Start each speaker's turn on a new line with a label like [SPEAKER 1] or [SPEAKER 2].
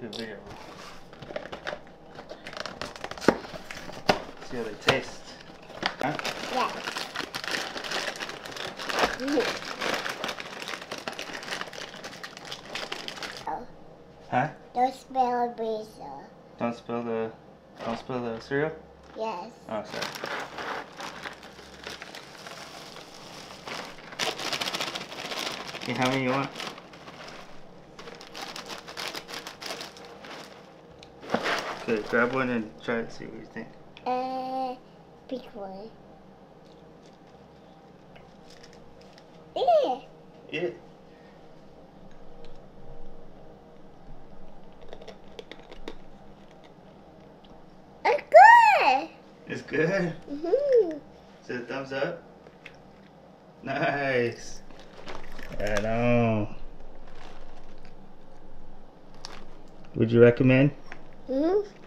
[SPEAKER 1] Do a. See how they taste. Huh?
[SPEAKER 2] Yeah. oh,
[SPEAKER 1] Huh?
[SPEAKER 2] don't smell pizza.
[SPEAKER 1] Don't spill the don't spill the cereal?
[SPEAKER 2] Yes.
[SPEAKER 1] Oh sorry. Okay, how many you want? Okay, grab one and try it, see what you think.
[SPEAKER 2] Uh, big one. Yeah.
[SPEAKER 1] Eat it.
[SPEAKER 2] It's good.
[SPEAKER 1] It's good.
[SPEAKER 2] Mm-hmm.
[SPEAKER 1] Is it a thumbs up? Nice. I know. Would you recommend?
[SPEAKER 2] 嗯。